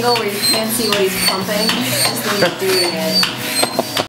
angle where you can't see what he's pumping, just when he's doing it.